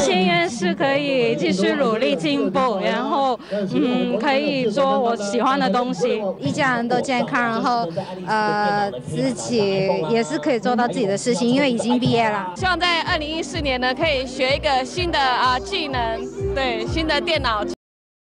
心愿是可以继续努力进步然后嗯可以做我喜欢的东西。一家人都健康然后呃自己也是可以做到自己的事情因为已经毕业了。希望在二零一四年呢可以学一个新的啊技能对新的电脑。